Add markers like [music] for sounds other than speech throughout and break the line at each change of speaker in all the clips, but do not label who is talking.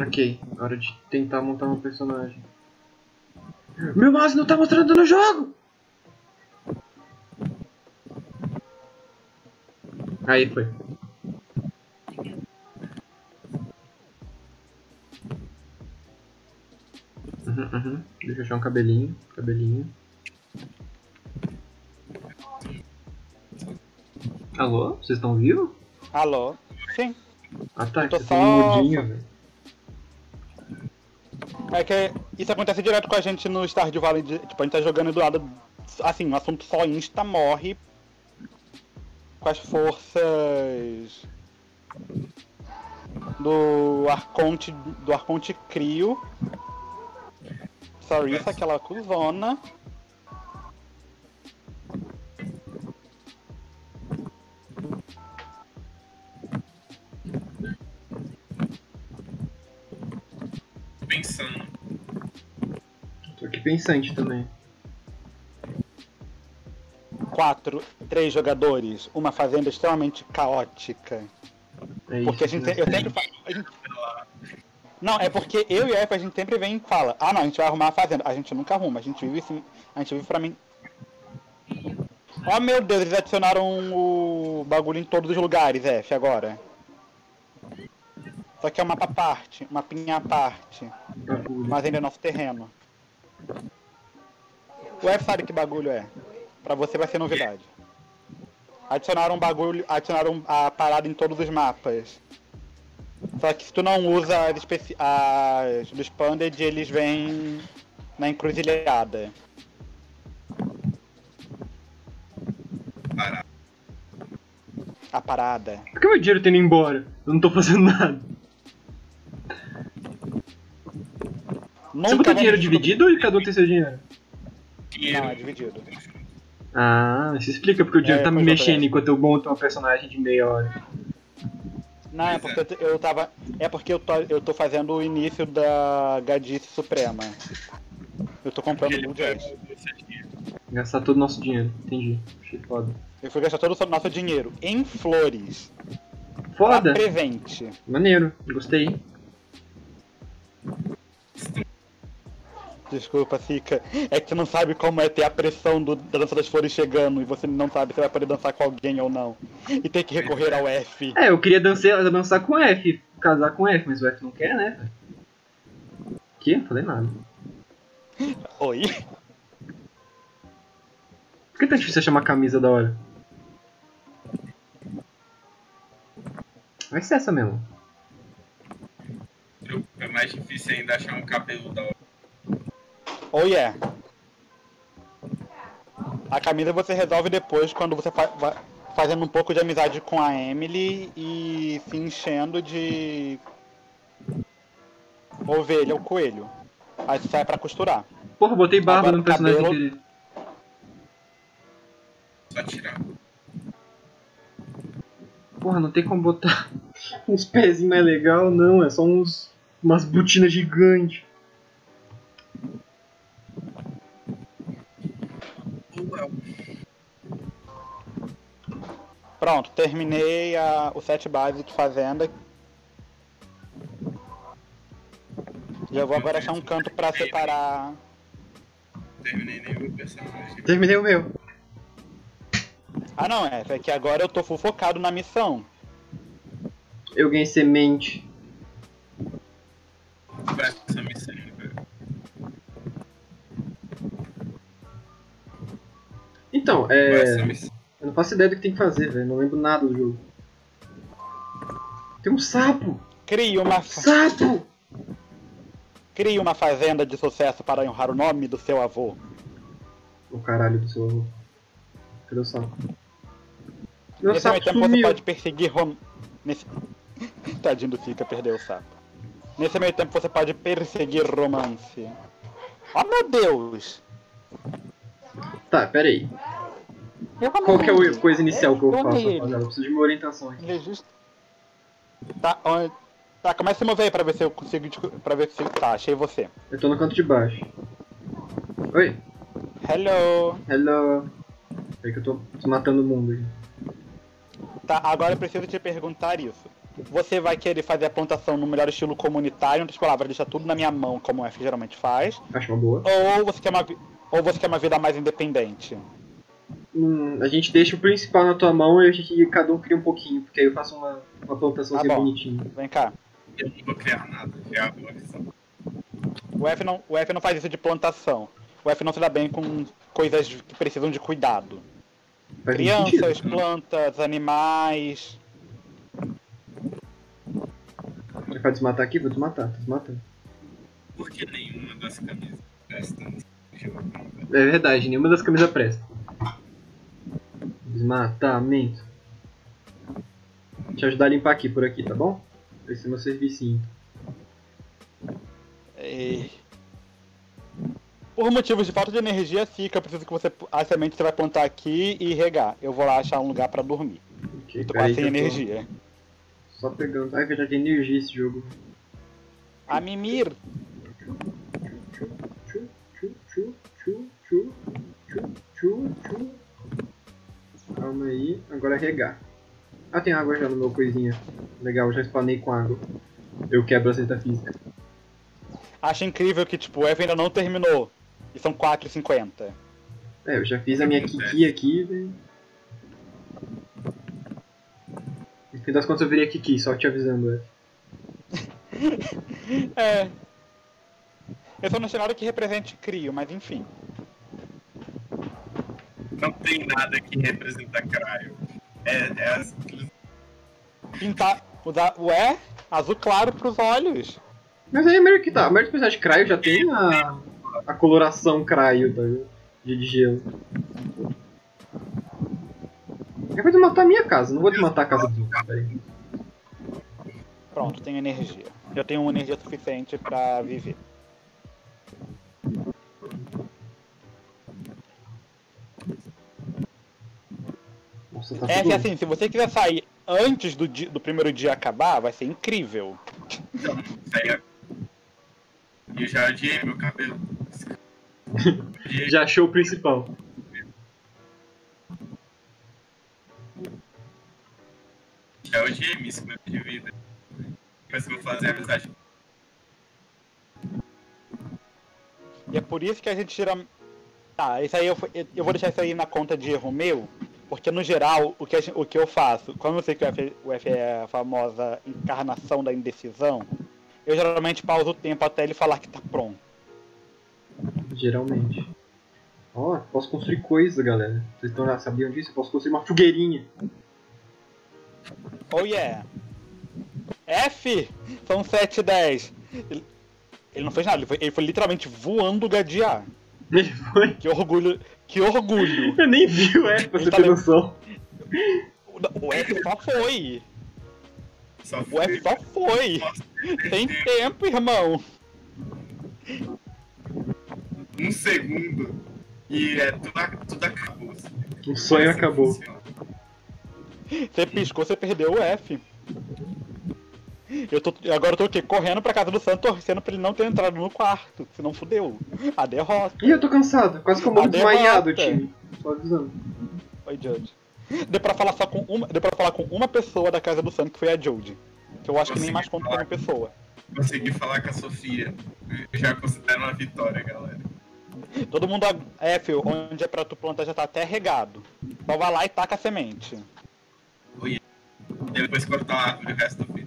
Ok, hora de tentar montar um personagem. Meu mouse não tá mostrando no jogo! Aí foi. Uhum, uhum. Deixa eu achar um cabelinho. Cabelinho. Alô? Vocês estão vivos?
Alô? Sim.
Ah tá,
tô
você
só-
tem um mudinho, velho.
É que isso acontece direto com a gente no Stardew Valley. de- tipo, a gente tá jogando do lado. Assim, o assunto só insta morre com as forças do Arconte do Arconte Crio. Sarissa, aquela cuzona.
Pensante também.
Quatro, três jogadores, uma fazenda extremamente caótica.
É isso.
Porque a gente,
né?
eu sempre falo. gente- Não, é porque eu e a F a gente sempre vem e fala, ah não, a gente vai arrumar a fazenda. A gente nunca arruma, a gente vive assim, a gente vive pra mim. Oh meu Deus, eles adicionaram o bagulho em todos os lugares, F, agora. Só que é um mapa à parte, uma pinha à parte.
Bagulho.
Mas ainda é nosso terreno. O F sabe que bagulho é. Pra você vai ser novidade. Adicionaram um bagulho, adicionaram a parada em todos os mapas. Só que se tu não usa as, especi- as do Expanded, eles vêm na encruzilhada. A parada.
Por que meu dinheiro tá indo embora? Eu não tô fazendo nada. Você botou dinheiro dividido ou cada um tem seu dinheiro?
Dinheiro.
Não, é dividido.
Ah, isso explica porque o dinheiro
É,
tá me
é,
mexendo
parece.
enquanto eu monto uma personagem de meia hora.
Não, é porque eu, tava. É porque eu tô, eu tô fazendo o início da Gadice Suprema. Eu tô comprando
Ele dinheiro.
Gastar todo o nosso dinheiro. Entendi. Achei foda.
Eu fui gastar todo o nosso dinheiro em flores.
Foda!
Pra presente.
Maneiro. Gostei.
Desculpa, Sica. É que você não sabe como é ter a pressão do, da dança das flores chegando e você não sabe se vai poder dançar com alguém ou não. E ter que recorrer ao F.
É, eu queria dançar, dançar com F, casar com F, mas o F não quer, né? Que? Não falei nada.
Oi?
Por que tá difícil achar uma camisa da hora? Vai ser essa mesmo.
É mais difícil ainda achar um cabelo da hora.
Oh yeah. A camisa você resolve depois quando você fa- vai fazendo um pouco de amizade com a Emily e se enchendo de ovelha ou coelho. Aí você sai pra costurar.
Porra, botei barba
Agora
no personagem
cabelo-
querer.
Só tirar.
Porra, não tem como botar [laughs] uns pezinhos mais legal, não. É só uns. umas botinas gigantes.
Uau.
Pronto, terminei a- o set base de fazenda. Já vou agora achar um canto pra separar.
Terminei nem meu personagem.
Terminei o meu.
Ah não, é, é que agora eu tô focado na missão.
Eu ganhei semente. É. Eu não faço ideia do que tem que fazer, velho. Não lembro nada do jogo. Tem um sapo!
Crie uma,
Sapo!
crie uma fazenda de sucesso para honrar o nome do seu avô.
O caralho do seu avô. Cadê o sapo? Meu
Nesse
sapo
meio tempo você
sumiu.
pode perseguir rom... Nesse... [laughs] Tadinho do Fica, perdeu o sapo. Nesse meio tempo você pode perseguir romance. Oh meu Deus!
Tá, pera aí.
Eu
Qual que é a coisa inicial que eu faço, rapaziada? Eu preciso de uma orientação aqui.
Registro. Tá, onde... tá, começa a se mover aí pra ver se eu consigo. Pra ver se. Tá, achei você.
Eu tô no canto de baixo. Oi,
Hello!
hello. Peraí que eu tô matando o mundo aqui.
Tá, agora eu preciso te perguntar isso. Você vai querer fazer a plantação no melhor estilo comunitário, em outras palavras, deixar tudo na minha mão, como o F geralmente faz.
Acho uma boa.
Ou você quer uma, ou você quer uma vida mais independente?
Hum, a gente deixa o principal na tua mão e a gente cada um cria um pouquinho, porque aí eu faço uma, uma plantaçãozinha
Tá bom.
bonitinha.
Vem cá.
Eu não vou criar nada, é a boa visão.
O F, não, o F não faz isso de plantação. O F não se dá bem com coisas que precisam de cuidado.
Faz
Crianças,
sentido.
plantas, animais.
Ele vai desmatar aqui? Vou desmatar, tô desmatando.
Por que nenhuma das camisas presta?
É verdade, nenhuma das camisas presta. Desmatamento. Deixa eu ajudar a limpar aqui, por aqui, tá bom? Esse é meu servicinho.
E... Por motivos de falta de energia, fica. Eu preciso que você. A semente você vai plantar aqui e regar. Eu vou lá achar um lugar pra dormir.
Ok,
Eu tô quase sem
que
energia.
Só pegando. Ai, já tem energia esse jogo.
A mimir.
Agora é regar. Ah, tem água já no meu coisinha. Legal, já spawnej com água. Eu quebro a receita física.
Acho incrível que, tipo, o F ainda não terminou. E são 4,50.
É, eu já fiz a minha Kiki aqui, velho. No fim das contas eu virei Kiki, só te avisando, é. [laughs]
É. Eu só não sei nada que represente crio, mas enfim.
Não tem nada que representa Cryo. É, é as
Pintar. Usar. Ué? Azul claro pros olhos.
Mas aí, meio que tá, a maioria dos personagens Cryo já tem a, a coloração Cryo, tá ligado? De, gelo. Ele vai desmatar a minha casa, não vou desmatar a casa do peraí.
Pronto, tenho energia. Já tenho energia suficiente pra viver.
Nossa, tá
É
tudo...
que assim, se você quiser sair antes do, di- do primeiro dia acabar, vai ser incrível.
Então, eu já odiei meu cabelo. [laughs]
Já achou o principal.
Já odiei minha escolha de vida. Mas eu vou fazer amizade.
E é por isso que a gente tira. Tá, isso aí eu, eu vou deixar isso aí na conta de erro meu, porque no geral, o que, gente- o que eu faço, quando eu sei que o F, o F é a famosa encarnação da indecisão, eu geralmente pauso o tempo até ele falar que tá pronto.
Geralmente. Ó, posso construir coisa, galera. Vocês estão já sabiam disso? Eu posso construir uma fogueirinha.
Oh yeah! F! São 7 e 10. Ele, ele não fez nada, ele foi, ele foi literalmente voando gadear.
Ele foi.
Que orgulho, que orgulho! [laughs]
Eu nem vi o F pra você
tá
ter
lem-
noção.
O, o F só foi!
Só
O F só foi! Tem tempo, irmão!
um segundo e é, tudo, tudo acabou. assim.
O sonho
Assim
acabou.
funciona.
Você piscou, você perdeu o F. Eu tô, agora eu tô o quê? Correndo pra casa do Santo, torcendo pra ele não ter entrado no quarto. Senão fudeu. A derrota.
Ih, eu tô cansado. Quase que eu morro desmaiado, time. Só avisando.
Oi, Judge. Deu pra falar só com uma. Deu pra falar com uma pessoa da casa do Santo, que foi a Jodie. Que eu acho que nem mais conta como pessoa.
Consegui falar com a Sofia. Eu já considero uma vitória, galera.
Todo mundo. É, Phil, onde é pra tu plantar já tá até regado. Só vai lá e taca a semente.
E depois cortar a árvore o resto da vida.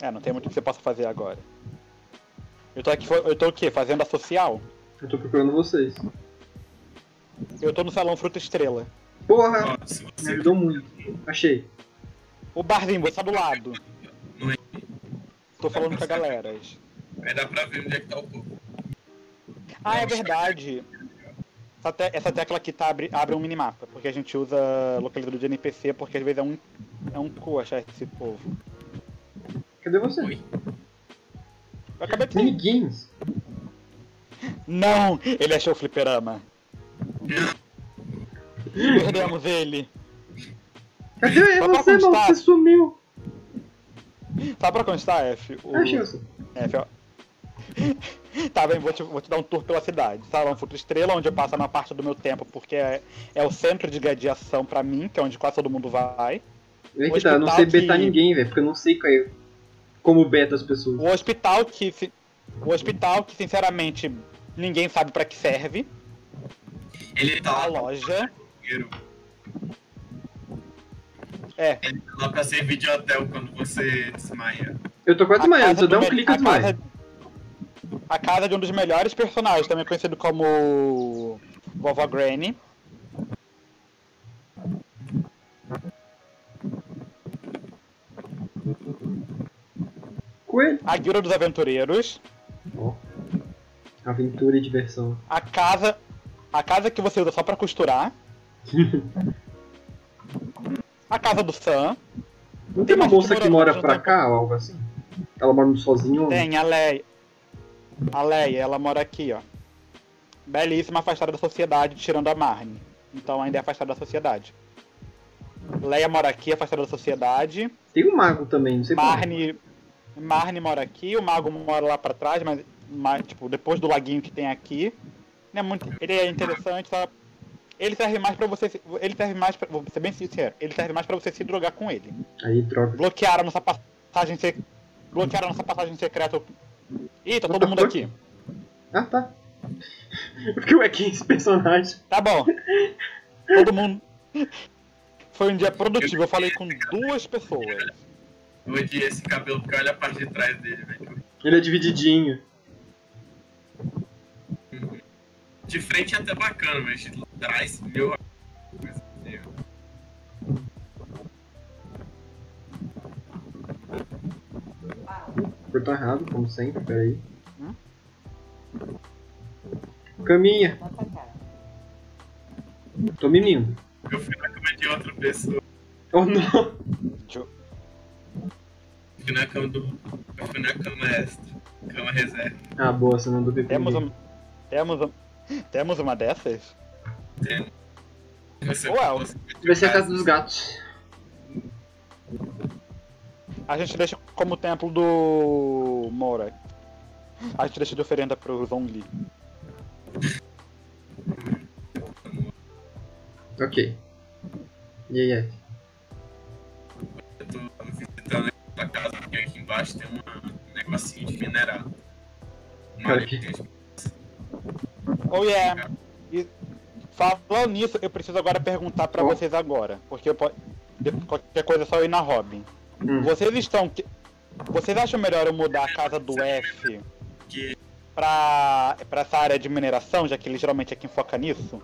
É, não tem muito o que você possa fazer agora. Eu tô aqui, eu tô o quê? Fazendo a social?
Eu tô procurando vocês.
Eu tô no salão Fruta Estrela.
Porra!
Ó, se
Me
você
ajudou muito. Achei.
O barzinho, você tá do lado.
Não é.
Tô falando com a galera.
Aí dá pra ver onde é que tá o povo.
Ah, é verdade. Essa, te- essa tecla aqui tá, abre, abre um minimapa, porque a gente usa localizador de NPC, porque às vezes é um, é um cu achar esse povo.
Cadê você?
Oi.
Eu acabei de
Minigames.
Não! Ele achou o fliperama. Perdemos ele.
Cadê
Só pra
você, mano? Você sumiu.
Só pra constar, F. O...
Achei você.
F, ó. Tá bem, vou te, vou te dar um tour pela cidade. Salão Fruta Estrela, onde eu passo a maior parte do meu tempo, porque é, é o centro de gladiação pra mim, que é onde quase todo mundo vai.
É
O
que tá, eu não sei betar
que-
ninguém, velho, porque eu não sei qual é- como beta as pessoas.
O hospital que. O hospital que, sinceramente, ninguém sabe pra que serve.
Ele tá
A loja. É.
Ele tá lá pra servir de hotel quando você desmaia.
Eu tô quase desmaiando,
do
der um clique eu
a casa-
desmaio.
A casa de um dos melhores personagens, também conhecido como Vovó Granny.
Coelho.
A Guilda dos Aventureiros.
Ó. Aventura e diversão.
A casa. A casa que você usa só pra costurar. [laughs] A casa do Sam.
Não tem uma moça
que
que
mora-
pra cá ou algo assim? Ela mora sozinha ou
Tem a Leia. A Leia, ela mora aqui, ó. Belíssima, afastada da sociedade, tirando a Marne. Então ainda é afastada da sociedade. Leia mora aqui, afastada da sociedade.
Tem um mago também, não sei.
Marne. Marne mora aqui, o mago mora lá pra trás, mas, mas, tipo, depois do laguinho que tem aqui. Não é muito, ele é interessante, só. Ele serve mais pra você. Ele serve mais pra. Vou ser bem sincero, ele serve mais pra você se drogar com ele.
Aí troca.
Bloquearam nossa passagem secreta. Bloquearam nossa passagem secreta. Ih, tá todo mundo aqui.
Ah, tá. [laughs] Porque o Ekin esse personagem.
Tá bom. Todo mundo. Foi um dia produtivo, eu falei com duas pessoas.
Eu odiei esse cabelo porque olha a parte de trás dele, velho.
Ele é divididinho.
De frente é até bacana, mas de trás, meu.
Portão errado, como sempre, peraí.
Hum?
Caminha. Tô mimindo.
Eu fui na cama de outra pessoa.
Oh não!
Fui na cama do. Eu fui na cama extra. Cama reserva.
Ah, boa, você não dormiu
Temos,
comigo.
um, temos, um, temos uma dessas?
Você
Uau.
você-
Vai ser a casa dos gatos.
A gente deixa como templo do Mora. A gente deixa de oferenda pro Zhongli.
Ok. E aí?
Embaixo tem uma- um negocinho de minerado. Uma
Cara,
área
que-
que tem-
Oh yeah! E falando nisso, eu preciso agora perguntar pra
Oh.
vocês agora. Porque eu qualquer coisa é só ir na Robin.
Hum.
Vocês estão. Vocês acham melhor eu mudar a casa do F
que
pra, pra essa área de mineração, já que ele geralmente é quem foca nisso?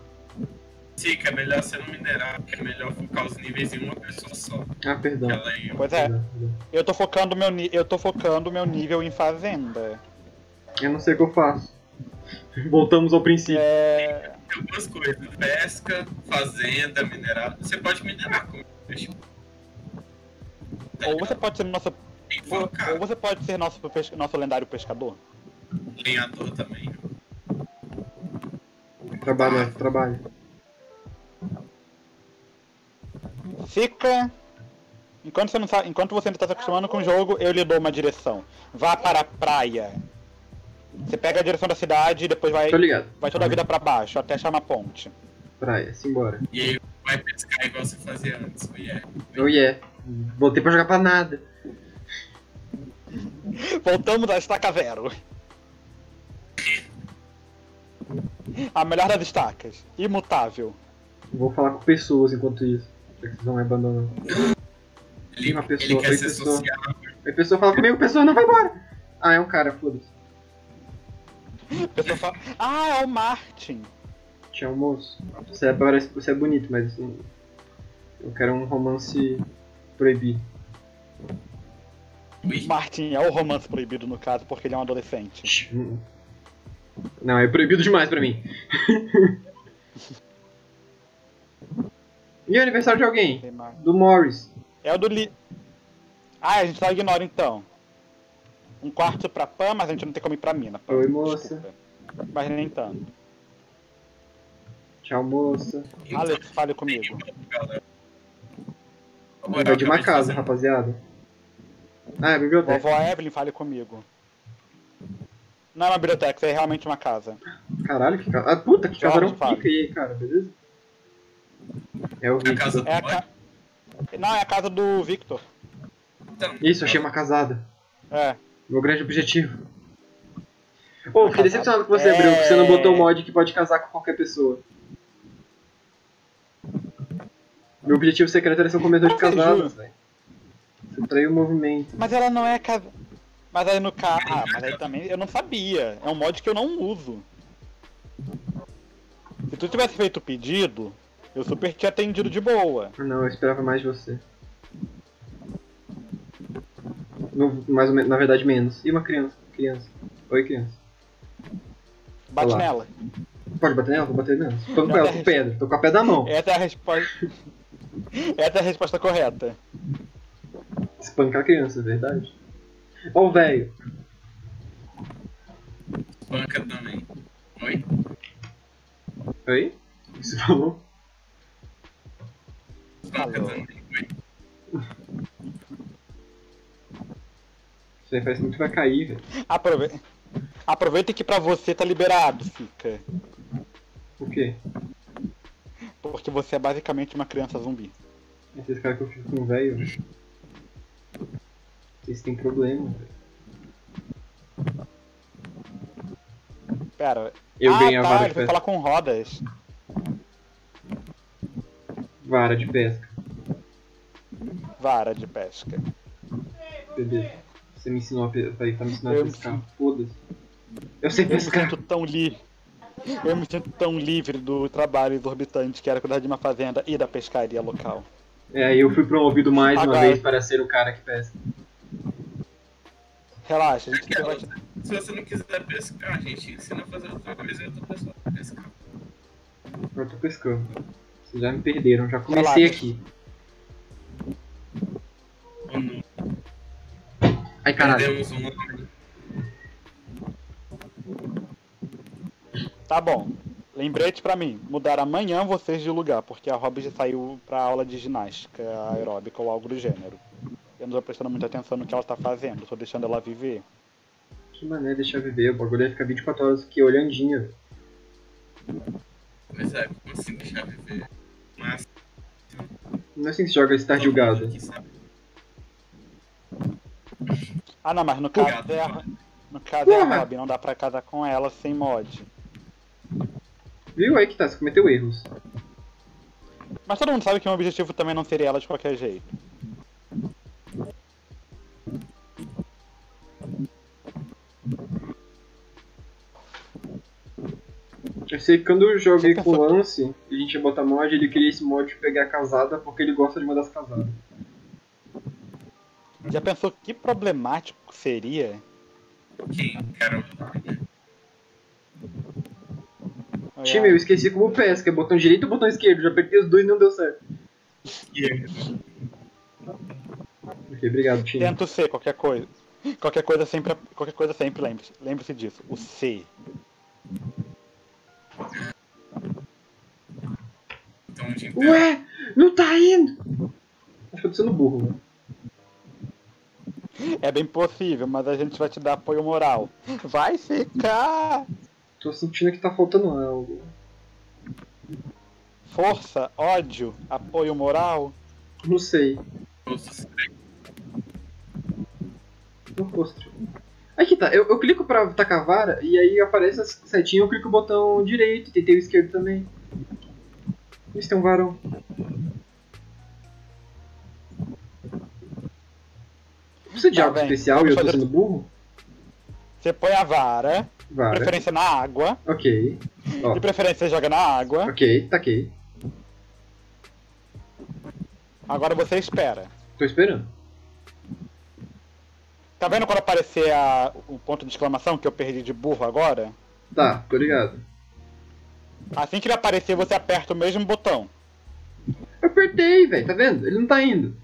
Sim, que é melhor você não minerar, que é melhor focar os níveis em uma pessoa só.
Ah, perdão.
Ela aí,
Pois é, eu tô focando meu, eu tô focando meu nível em fazenda.
Eu não sei o que eu faço. Voltamos ao princípio.
É.
tem algumas coisas. Pesca, fazenda, minerado. Você pode minerar com peixe. Tá
Ou você pode ser nosso. Ou, você pode ser nosso, pes- nosso lendário pescador.
Lenhador também.
Trabalha, trabalha.
Fica. Enquanto você, não sa- Enquanto você ainda tá se acostumando com o jogo, eu lhe dou uma direção. Vá para a praia. Você pega a direção da cidade e depois vai, vai toda a vida pra baixo, até achar uma ponte.
Praia, simbora.
E aí vai pescar igual você fazia antes. Oh, yeah.
Oh yeah. Voltei pra jogar pra nada.
Voltamos à estaca zero. A melhor das estacas. Imutável.
Vou falar com pessoas enquanto isso. Já que vocês vão me abandonando.
Ele,
Uma pessoa,
ele quer
pessoa. a pessoa fala comigo, a pessoa não vai embora. Ah, é um cara, foda-se.
A pessoa fala, ah, é o Martin.
Tinha um moço. Você é, parece, você é bonito, mas assim, eu quero um romance proibido.
Martin é o romance proibido no caso, porque ele é um adolescente.
Não, é proibido demais pra mim. [laughs] e o aniversário de alguém? Do Morris.
É o do Li. Ah, a gente só ignora então. Um quarto pra Pan, mas a gente não tem como ir pra mina. Pan.
Oi, moça.
Desculpa. Mas nem tanto.
Tchau, moça.
Alex, fale comigo.
Vai de uma casa, rapaziada. Ah, é a biblioteca.
Vovó Evelyn, fale comigo. Não é uma biblioteca, isso é realmente uma casa.
Caralho, que casa. Ah, puta, que
Jorge,
casarão
fala.
pica aí, cara, beleza? É o
A casa
Victor.
do
É a, ca... Não, é a casa do Victor.
Então,
Isso, achei uma casada.
É.
Meu grande objetivo. Pô, fiquei decepcionado com você,
É.
Bril, que você não botou o mod que pode casar com qualquer pessoa. Meu objetivo secreto era ser um comedor de
você
casadas,
jura?
velho. Você traiu o movimento.
Mas ela não é casa. Mas aí no caso. Ah, mas aí também eu não sabia. É um mod que eu não uso. Se tu tivesse feito o pedido, eu super tinha atendido de boa.
Ah, Não, eu esperava mais de você. No, mais ou menos, na verdade, menos. E uma criança? Criança. Oi, criança.
Bate
Olá.
nela.
Pode bater nela? Vou bater nela. Tô com ela, com pedra. Tô com a pedra na mão.
Essa é a resposta. Essa é a resposta correta.
Espancar a criança, é verdade. Ó o velho.
banca também. Oi?
Oi? O que você falou?
Oi?
Isso aí parece muito que vai cair, velho.
Aprove... Aproveita que pra você tá liberado, fica.
O quê?
Porque você é basicamente uma criança zumbi.
Esses caras que eu fico com velho. velho. Vocês têm problema, velho.
Pera.
Eu
ah,
ganhei a
tá,
vara
ele foi
pesca.
falar com rodas.
Vara de pesca.
Vara de pesca.
Beleza. Você me ensinou a pe... vai tá me ensinando
Eu
a
me
pescar. Foda-se. Eu sei
Eu me
pescar.
sinto tão livre. Eu me sinto tão livre do trabalho exorbitante que era cuidar de uma fazenda e da pescaria local.
É, eu fui promovido mais uma
Agora-
vez para ser o cara que pesca.
Relaxa, a gente vai te...
Se você não quiser pescar, a gente ensina a fazer outra coisa e outra pessoa vai pescar.
Eu tô pescando. Já me perderam, já comecei
Relaxa.
aqui.
Ou não.
Ai caralho.
Tá bom. Lembrete pra mim, mudar amanhã vocês de lugar, porque a Robin já saiu pra aula de ginástica aeróbica ou algo do gênero. Eu não tô prestando muita atenção no que ela tá fazendo, tô deixando ela viver.
Que mané deixar viver, o bagulho ia ficar 24 horas aqui olhandinho.
Pois é, como assim deixar viver?
Não é assim que joga Stardew
sabe?
Ah não, mas no caso é a, no caso é a
Porra!
Robin, não dá pra casar com ela sem mod.
Viu aí que tá, você cometeu erros.
Mas todo mundo sabe que o meu objetivo também não seria ela de qualquer jeito.
Eu sei que quando eu joguei com o Lance, e a gente ia botar mod, ele queria esse mod de pegar a casada porque ele gosta de uma das casadas.
Já pensou que problemático seria?
Quem? Quero.
Time, eu esqueci como pesca, é botão direito ou botão esquerdo, já apertei os dois e não deu certo. Ok, obrigado, time.
Tento ser qualquer coisa. Qualquer coisa sempre, qualquer coisa sempre lembre-se. Lembre-se disso. O C.
Ué, não tá indo! Acho que eu tô sendo burro, né?
É bem possível, mas a gente vai te dar apoio moral. Vai ficar!
Tô sentindo que tá faltando algo.
Força, ódio, apoio moral.
Não sei.
Nossa,
Não posso. Aqui tá, eu, eu clico pra tacar a vara e aí aparece as setinhas, eu clico o botão direito, tentei o esquerdo também. Isso tem um varão. Precisa de
Tá
algo
bem,
especial e eu tô sendo burro?
Você põe a vara,
Vara.
preferência na água.
Ok. Ó.
De preferência você joga na água.
Ok, taquei.
Agora você espera.
Tô esperando.
Tá vendo quando aparecer a- o ponto de exclamação que eu perdi de burro agora?
Tá, tô ligado.
Assim que ele aparecer, você aperta o mesmo botão.
Eu apertei, velho, tá vendo? Ele não tá indo.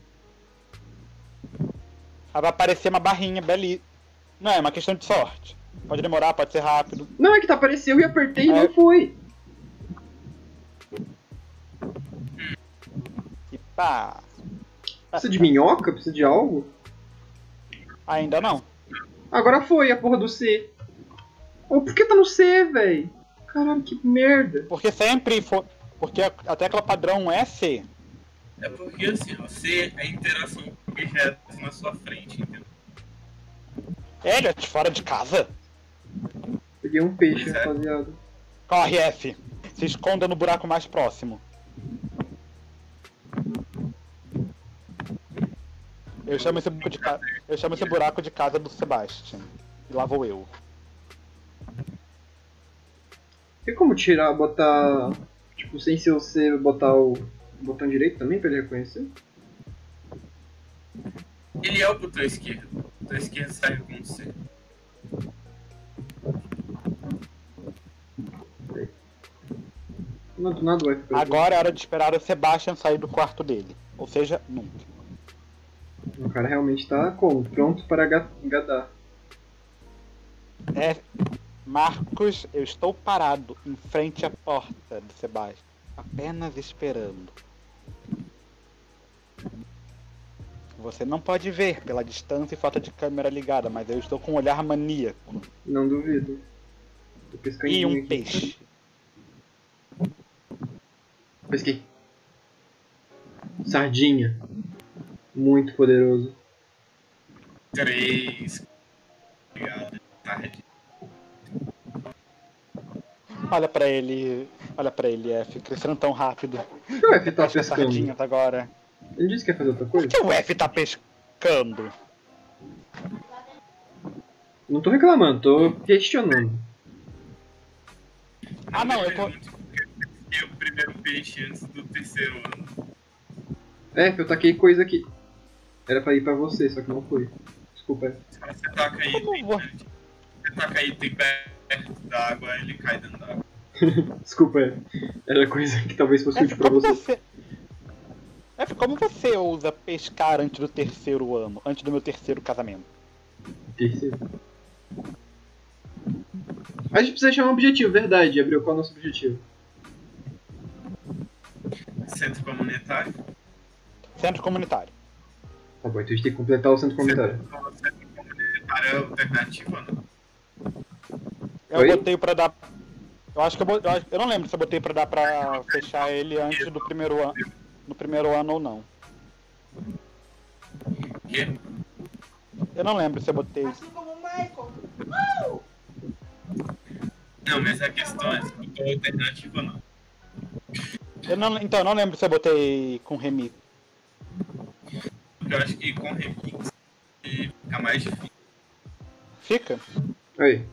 Aí vai aparecer uma barrinha belíssima. Não, é uma questão de sorte. Pode demorar, pode ser rápido.
Não, é que tá apareceu e apertei e
É.
não foi.
E pá.
Precisa de minhoca? Precisa de algo?
Ainda não.
Agora foi a porra do C. Ô, por que tá no C, velho? Caralho, que merda.
Porque sempre for. Porque a tecla padrão é C.
É porque assim, ó, C é interação com objetos na sua frente, entendeu?
Elliot, fora de casa.
Peguei um peixe,
é.
rapaziada.
Corre, F. Se esconda no buraco mais próximo. Eu chamo esse buraco de, ca... eu chamo esse buraco de casa do Sebastian. E lá vou eu.
Tem como tirar, botar. Tipo, sem ser você botar o botão direito também pra ele reconhecer?
Ele é o botão esquerdo. O botão esquerdo sai com C.
Não, do nada vai ficar.
Agora é hora de esperar o Sebastian sair do quarto dele. Ou seja, nunca.
O cara realmente tá como? Pronto para ga- gadar.
É. Marcos, eu estou parado em frente à porta do Sebastian. Apenas esperando. Você não pode ver pela distância e falta de câmera ligada, mas eu estou com um olhar maníaco.
Não duvido.
E um
aqui.
peixe.
Pesquei. Sardinha. Muito poderoso.
Três. Obrigado. Tarde.
Olha pra ele. Olha pra ele, F, crescendo tão rápido.
Por que o F tá
Pesca
pescando?
agora.
Ele disse que ia fazer outra
Por
coisa?
que o F tá pescando?
Não tô reclamando, tô questionando.
Ah, não, eu tô-
eu pesquei o primeiro peixe antes do terceiro ano.
F, eu taquei coisa aqui. Era pra ir pra você, só que não foi. Desculpa, F.
Se você taca se você taca item perto da água, ele cai dentro da água. [laughs]
Desculpa. Era coisa que talvez fosse útil pra
como
você.
você. F, como você ousa pescar antes do terceiro ano? Antes do meu terceiro casamento?
Terceiro. A gente precisa achar um objetivo, verdade, Gabriel. Qual é o nosso objetivo?
Centro comunitário.
Centro comunitário.
Tá bom, então a gente tem que completar o centro comunitário.
Centro, centro comunitário é alternativa, não?
Eu
Oi?
botei pra dar. Eu acho que eu, eu, eu não lembro se eu botei pra dar pra fechar ele antes do primeiro ano. No primeiro ano ou não.
Quê?
Eu não lembro se eu botei.
Assim como o Michael.
Não, mas a questão é se botou alternativa ou não.
Eu não, então, eu não lembro se eu botei com remix.
Eu acho que com remix fica mais difícil.
Fica?
Aí.